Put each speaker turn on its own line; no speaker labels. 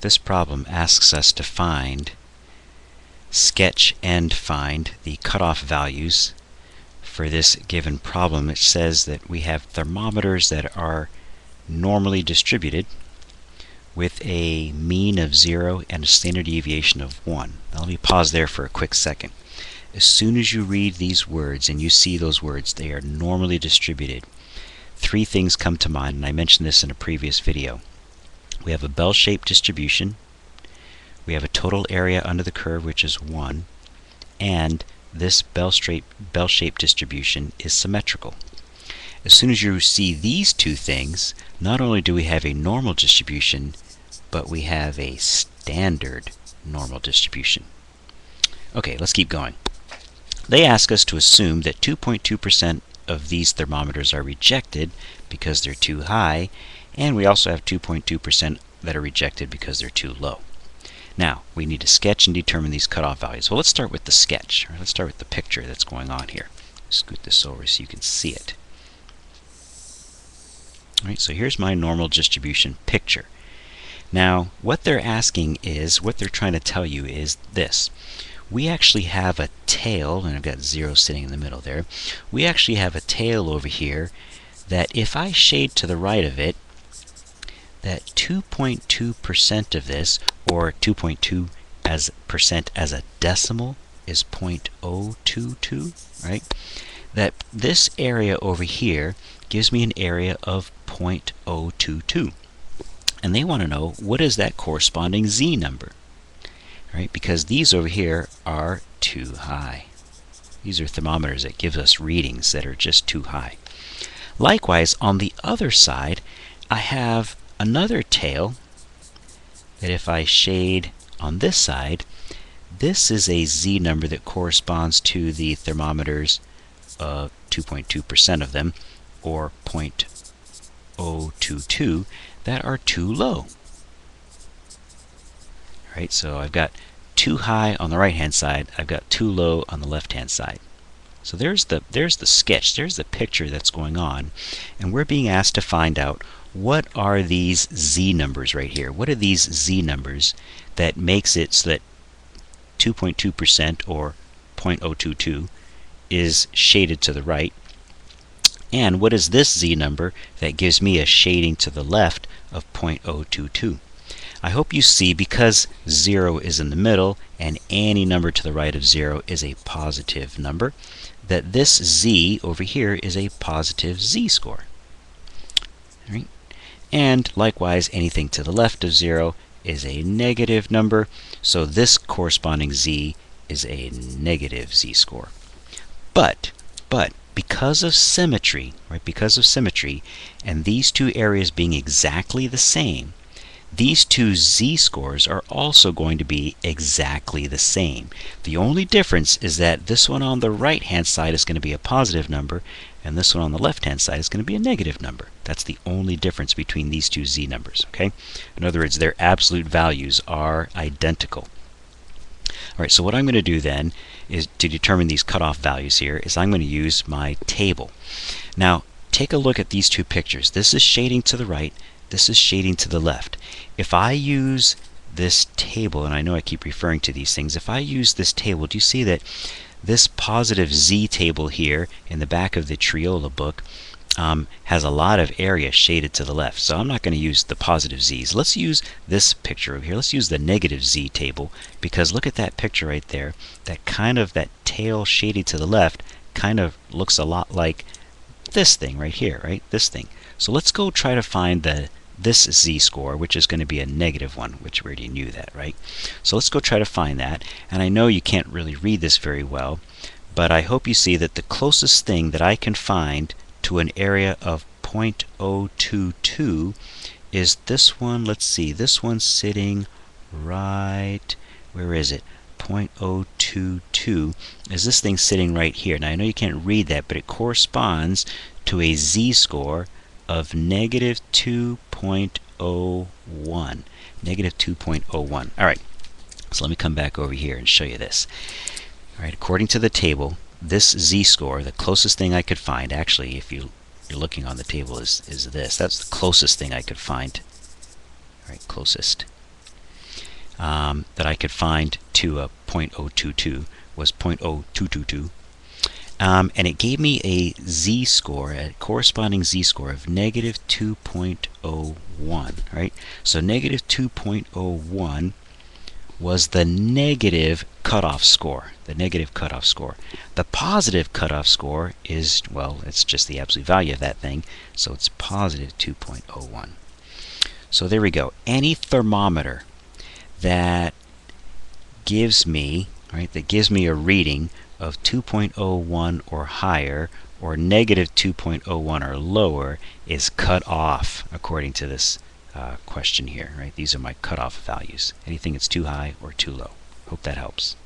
this problem asks us to find, sketch and find the cutoff values for this given problem. It says that we have thermometers that are normally distributed with a mean of 0 and a standard deviation of 1. Now let me pause there for a quick second. As soon as you read these words and you see those words, they are normally distributed. Three things come to mind, and I mentioned this in a previous video. We have a bell-shaped distribution, we have a total area under the curve which is 1, and this bell-shaped bell distribution is symmetrical. As soon as you see these two things, not only do we have a normal distribution, but we have a standard normal distribution. Okay, let's keep going. They ask us to assume that 2.2% of these thermometers are rejected because they're too high, and we also have 2.2% that are rejected because they're too low. Now, we need to sketch and determine these cutoff values. Well, let's start with the sketch. Let's start with the picture that's going on here. Scoot this over so you can see it. All right, so here's my normal distribution picture. Now, what they're asking is, what they're trying to tell you is this we actually have a tail, and I've got zero sitting in the middle there. We actually have a tail over here that if I shade to the right of it, that 2.2% of this, or 2.2 as percent as a decimal, is 0.022, right? That this area over here gives me an area of 0.022. And they want to know what is that corresponding z number right? Because these over here are too high. These are thermometers that give us readings that are just too high. Likewise, on the other side, I have another tail that if I shade on this side, this is a z number that corresponds to the thermometers, of 2.2% of them, or 0.022, that are too low. Right, so I've got too high on the right hand side, I've got too low on the left hand side. So there's the there's the sketch, there's the picture that's going on, and we're being asked to find out what are these z numbers right here? What are these z numbers that makes it so that 2.2% or 0.022 is shaded to the right? And what is this z number that gives me a shading to the left of 0.022? I hope you see because 0 is in the middle and any number to the right of 0 is a positive number that this z over here is a positive z-score. Right? And likewise anything to the left of 0 is a negative number so this corresponding z is a negative z-score. But, but because of symmetry, right, because of symmetry, and these two areas being exactly the same, these two z-scores are also going to be exactly the same. The only difference is that this one on the right hand side is going to be a positive number and this one on the left hand side is going to be a negative number. That's the only difference between these two z numbers. Okay? In other words, their absolute values are identical. Alright, so what I'm going to do then is to determine these cutoff values here is I'm going to use my table. Now, take a look at these two pictures. This is shading to the right this is shading to the left. If I use this table, and I know I keep referring to these things, if I use this table, do you see that this positive z table here in the back of the Triola book um, has a lot of area shaded to the left. So I'm not going to use the positive z's. Let's use this picture over here. Let's use the negative z table because look at that picture right there. That kind of, that tail shaded to the left kind of looks a lot like this thing right here, right? This thing. So let's go try to find the this z-score, which is going to be a negative one, which we already knew that, right? So let's go try to find that. And I know you can't really read this very well, but I hope you see that the closest thing that I can find to an area of 0.022 is this one. Let's see, this one's sitting right, where is it? 0.022 is this thing sitting right here. Now I know you can't read that, but it corresponds to a z-score of negative 2.01. Negative 2.01. All right, so let me come back over here and show you this. All right, according to the table, this z-score, the closest thing I could find, actually, if you, you're looking on the table, is, is this. That's the closest thing I could find. All right, closest. um, that I could find to a 0.022 was 0.0222. Um, and it gave me a z-score, a corresponding z-score of negative 2.01, right? So negative 2.01 was the negative cutoff score, the negative cutoff score. The positive cutoff score is, well, it's just the absolute value of that thing, so it's positive 2.01. So there we go. Any thermometer that gives me, right, that gives me a reading of 2.01 or higher or negative 2.01 or lower is cut off according to this uh, question here, right? These are my cutoff values. Anything that's too high or too low. Hope that helps.